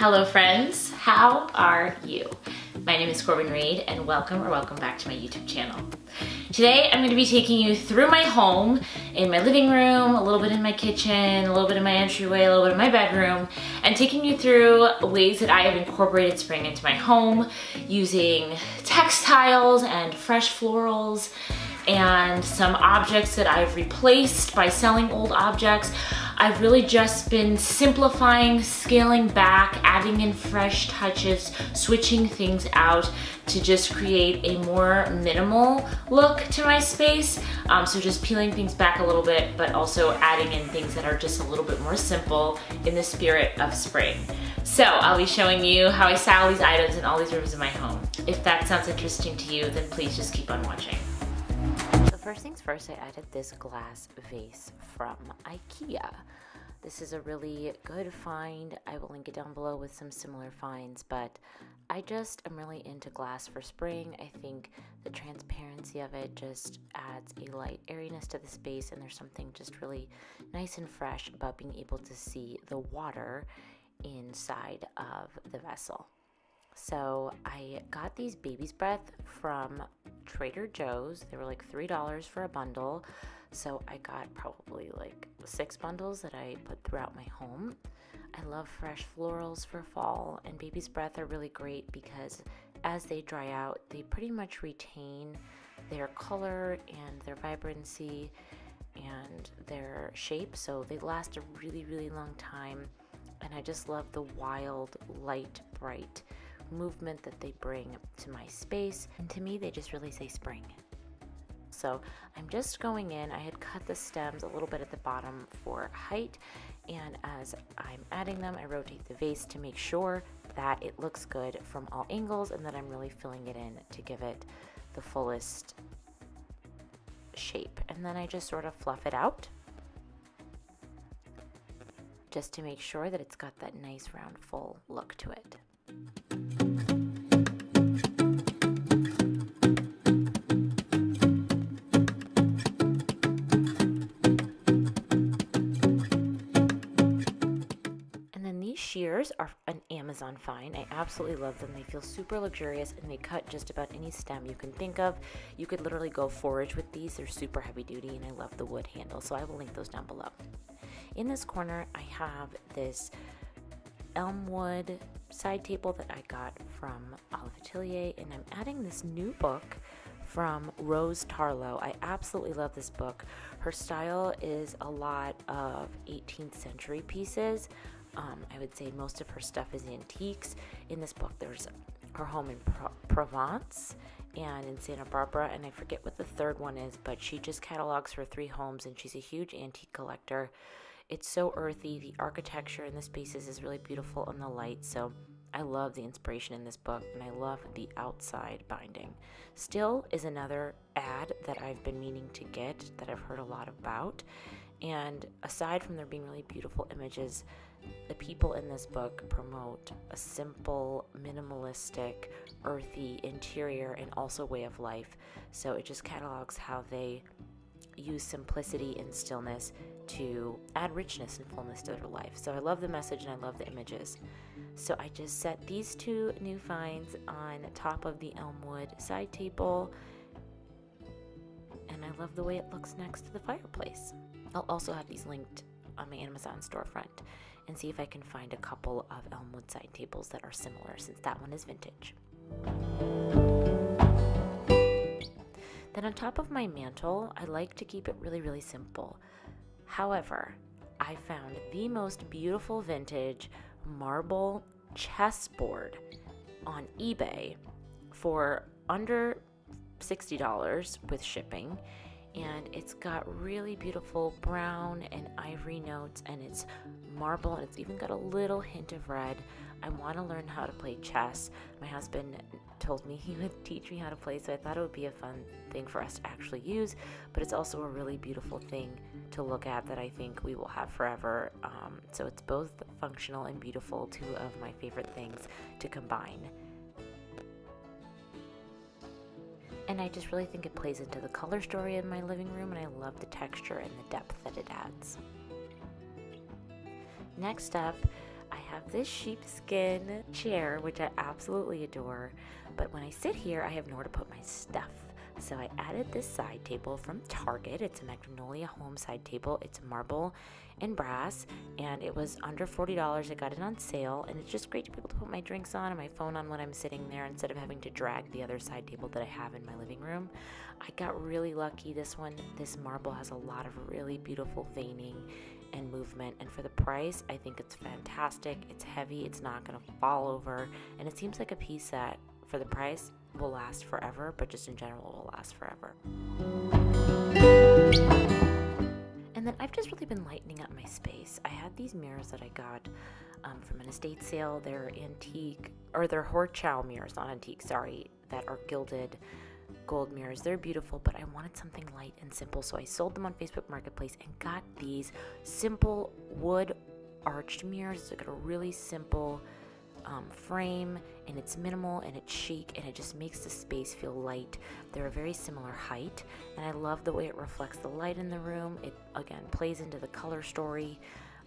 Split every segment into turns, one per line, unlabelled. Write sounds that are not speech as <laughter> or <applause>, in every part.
Hello friends, how are you? My name is Corbin Reid and welcome or welcome back to my YouTube channel. Today I'm going to be taking you through my home, in my living room, a little bit in my kitchen, a little bit in my entryway, a little bit in my bedroom, and taking you through ways that I have incorporated spring into my home using textiles and fresh florals and some objects that I've replaced by selling old objects. I've really just been simplifying, scaling back, adding in fresh touches, switching things out to just create a more minimal look to my space. Um, so just peeling things back a little bit, but also adding in things that are just a little bit more simple in the spirit of spring. So I'll be showing you how I style these items in all these rooms in my home. If that sounds interesting to you, then please just keep on watching. So First things first, I added this glass vase from Ikea. This is a really good find. I will link it down below with some similar finds, but I just am really into glass for spring. I think the transparency of it just adds a light airiness to the space, and there's something just really nice and fresh about being able to see the water inside of the vessel. So I got these baby's breath from Trader Joe's. They were like $3 for a bundle. So I got probably like six bundles that I put throughout my home. I love fresh florals for fall, and baby's breath are really great because as they dry out, they pretty much retain their color and their vibrancy and their shape. So they last a really, really long time. And I just love the wild, light, bright movement that they bring to my space. And to me, they just really say spring. So I'm just going in, I had cut the stems a little bit at the bottom for height. And as I'm adding them, I rotate the vase to make sure that it looks good from all angles and that I'm really filling it in to give it the fullest shape. And then I just sort of fluff it out just to make sure that it's got that nice round full look to it. Are an Amazon find. I absolutely love them. They feel super luxurious and they cut just about any stem you can think of. You could literally go forage with these. They're super heavy duty and I love the wood handle. So I will link those down below. In this corner, I have this Elmwood side table that I got from Olive Atelier, and I'm adding this new book from Rose Tarlow. I absolutely love this book. Her style is a lot of 18th century pieces. Um, I would say most of her stuff is antiques. In this book, there's her home in Pro- Provence and in Santa Barbara, and I forget what the third one is, but she just catalogs her three homes, and she's a huge antique collector. It's so earthy. The architecture in the spaces is really beautiful and the light. So I love the inspiration in this book and I love the outside binding. Still is another ad that I've been meaning to get that I've heard a lot about. And aside from there being really beautiful images, the people in this book promote a simple, minimalistic, earthy interior and also way of life. So it just catalogs how they use simplicity and stillness to add richness and fullness to their life. So I love the message and I love the images. So I just set these two new finds on top of the Elmwood side table. And I love the way it looks next to the fireplace. I'll also have these linked on my Amazon storefront and see if I can find a couple of Elmwood side tables that are similar since that one is vintage. Then on top of my mantle, I like to keep it really, really simple. However, I found the most beautiful vintage marble chessboard on eBay for under $60 with shipping and it's got really beautiful brown and ivory notes and it's marble and it's even got a little hint of red. I want to learn how to play chess. My husband told me <laughs> he would teach me how to play, so I thought it would be a fun thing for us to actually use, but it's also a really beautiful thing to look at that I think we will have forever. Um, so it's both functional and beautiful, two of my favorite things to combine. I just really think it plays into the color story in my living room, and I love the texture and the depth that it adds. Next up, I have this sheepskin chair, which I absolutely adore. But when I sit here, I have nowhere to put my stuff. So I added this side table from Target. It's a Magnolia Home side table. It's marble and brass, and it was under $40. I got it on sale, and it's just great to be able to put my drinks on and my phone on when I'm sitting there instead of having to drag the other side table that I have in my living room. I got really lucky. This one, this marble has a lot of really beautiful veining and movement, and for the price, I think it's fantastic. It's heavy, it's not going to fall over, and it seems like a piece that, for the price, will last forever, but just in general will last forever. And then I've just really been lightening up my space. I had these mirrors that I got um, from an estate sale. They're antique, or they're Horchow mirrors, not antique, sorry, that are gilded gold mirrors. They're beautiful, but I wanted something light and simple, so I sold them on Facebook Marketplace and got these simple wood arched mirrors. They got a really simple um, frame and it's minimal and it's chic and it just makes the space feel light. They're a very similar height and I love the way it reflects the light in the room. It again plays into the color story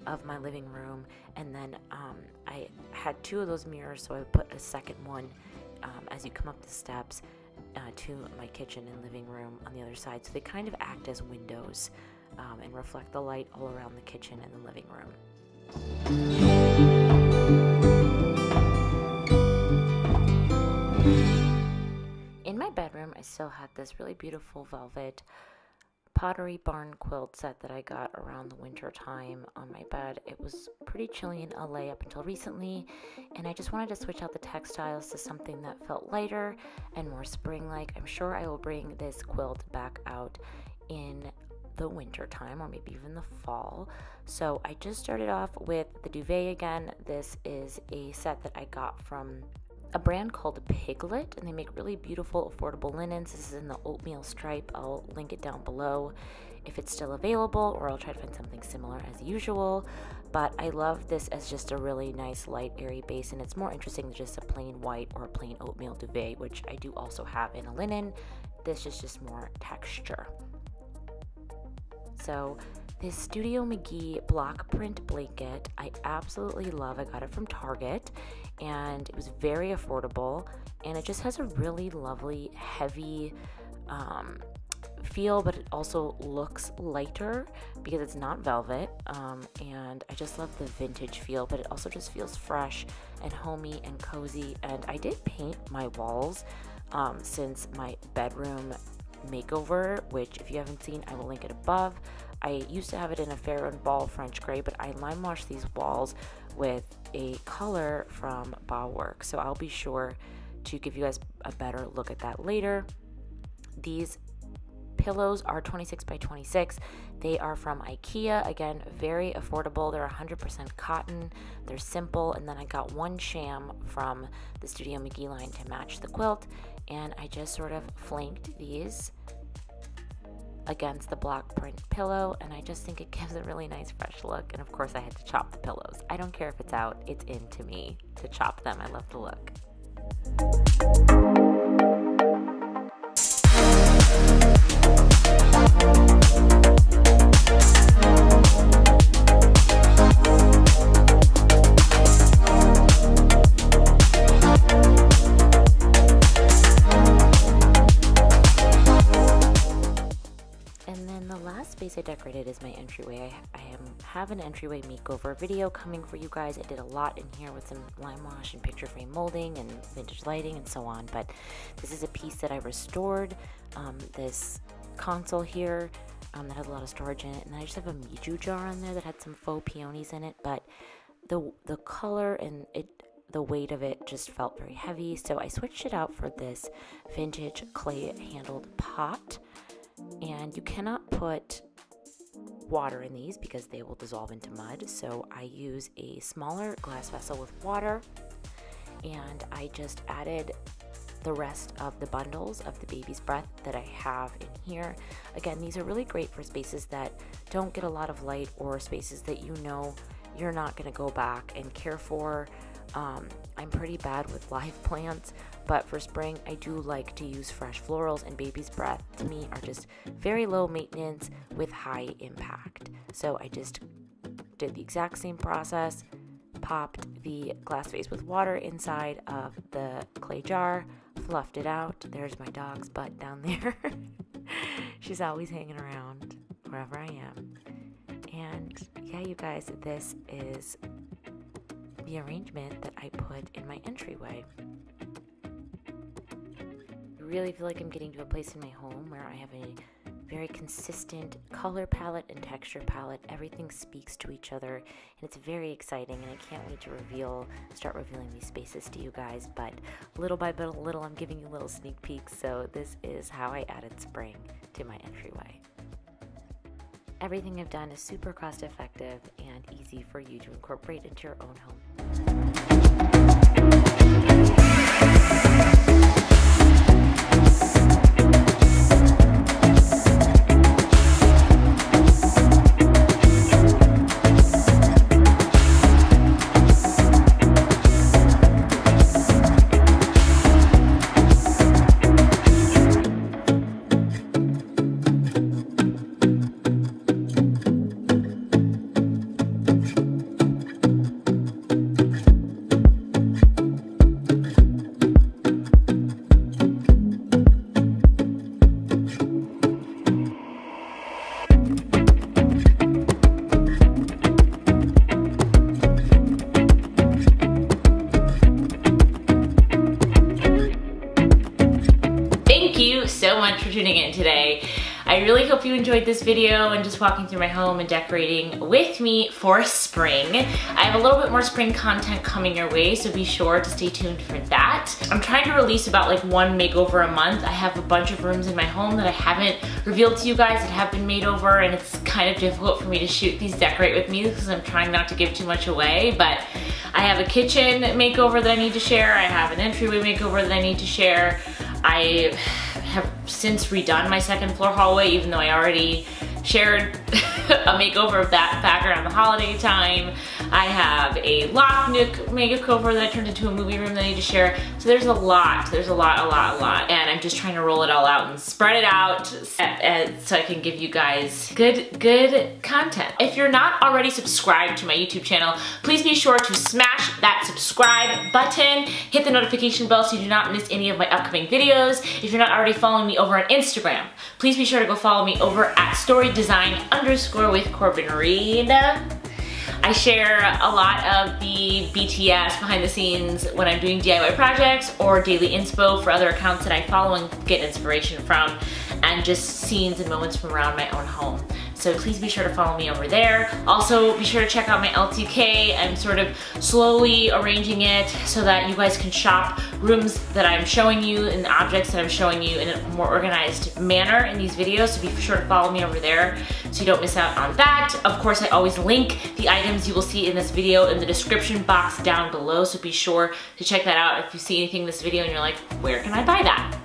of my living room and then um, I had two of those mirrors so I put a second one um, as you come up the steps uh, to my kitchen and living room on the other side so they kind of act as windows um, and reflect the light all around the kitchen and the living room. In my bedroom, I still had this really beautiful velvet pottery barn quilt set that I got around the winter time on my bed. It was pretty chilly in LA up until recently, and I just wanted to switch out the textiles to something that felt lighter and more spring like. I'm sure I will bring this quilt back out in the winter time or maybe even the fall. So I just started off with the duvet again. This is a set that I got from a brand called Piglet, and they make really beautiful, affordable linens. This is in the oatmeal stripe. I'll link it down below if it's still available, or I'll try to find something similar as usual. But I love this as just a really nice, light, airy base, and it's more interesting than just a plain white or a plain oatmeal duvet, which I do also have in a linen. This is just more texture. So this Studio McGee block print blanket I absolutely love. I got it from Target and it was very affordable and it just has a really lovely heavy um, feel but it also looks lighter because it's not velvet um, and I just love the vintage feel but it also just feels fresh and homey and cozy and I did paint my walls um, since my bedroom makeover which if you haven't seen I will link it above. I used to have it in a Farrow and Ball French gray, but I lime washed these walls with a color from Work. So I'll be sure to give you guys a better look at that later. These pillows are 26 by 26. They are from IKEA. Again, very affordable. They're 100% cotton. They're simple. And then I got one sham from the Studio McGee line to match the quilt. And I just sort of flanked these against the block print pillow and I just think it <laughs> gives a really nice fresh look and of course I had to chop the pillows. I don't care if it's out, it's in to me to chop them. I love the look. Space I decorated is my entryway. I, I am, have an entryway makeover video coming for you guys. I did a lot in here with some lime wash and picture frame molding and vintage lighting and so on. But this is a piece that I restored. Um, this console here um, that has a lot of storage in it. And I just have a Miju jar on there that had some faux peonies in it. But the, the color and it the weight of it just felt very heavy, so I switched it out for this vintage clay handled pot. And you cannot put water in these because they will dissolve into mud. So I use a smaller glass vessel with water and I just added the rest of the bundles of the baby's breath that I have in here. Again, these are really great for spaces that don't get a lot of light or spaces that you know you're not going to go back and care for. Um, I'm pretty bad with live <laughs> plants, but for spring, I do like to use fresh florals, and baby's breath to me are just very low maintenance with high impact. So I just did the exact same process, popped the glass vase with water inside of the clay jar, fluffed it out. There's my dog's butt down <laughs> there. She's always hanging around wherever I am. And yeah, you guys, this is the arrangement that I put in my entryway. I really feel like I'm getting to a place in my home where I have a very consistent color palette and texture palette. Everything speaks to each other, and it's very exciting. And I can't wait to reveal, start revealing these spaces to you guys. But little by little, I'm giving you little sneak peeks. So this is how I added spring to my entryway. Everything I've done is super cost effective and easy for you to incorporate into your own home. So tuning in today. I really hope you enjoyed this video and just walking through my home and decorating with me for spring. I have a little bit more spring content coming your way, so be sure to stay tuned for that. I'm trying to release about like one makeover a month. I have a bunch of rooms in my home that I haven't revealed to you guys that have been made over and it's kind of difficult for me to shoot these decorate with me because I'm trying not to give too much away, but I have a kitchen makeover that I need to share. I have an entryway makeover that I need to share. I have since redone my second floor hallway even though I already shared <laughs> a makeover of that back around the holiday time. I have a loft nook makeover that I turned into a movie room that I need to share. So there's a lot, there's a lot, a lot, a lot. And I'm just trying to roll it all out and spread it out uh, uh, so I can give you guys good, good content. If you're not already subscribed to my YouTube channel, please be sure to smash that subscribe button, hit the notification bell so you do not miss any of my upcoming videos. If you're not already following me over on Instagram, please be sure to go follow me over at storied design underscore with Corbin Reid. I share a lot of the BTS behind the scenes when I'm doing DIY projects or daily inspo for other accounts that I follow and get inspiration from and just scenes and moments from around my own home. So please be sure to follow me over there. Also, be sure to check out my LTK. I'm sort of slowly arranging it so that you guys can shop rooms that I'm showing you and objects that I'm showing you in a more organized manner in these videos. So be sure to follow me over there so you don't miss out on that. Of course, I always link the items you will see in this video in the description box down below. So be sure to check that out if you see anything in this video and you're like, where can I buy that?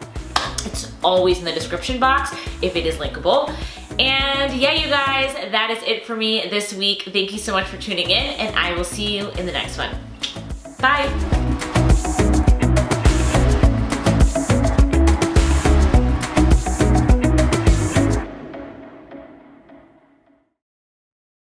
It's always in the description box if it is linkable. And yeah, you guys, that is it for me this week. Thank you so much for tuning in and I will see you in the next one. Bye.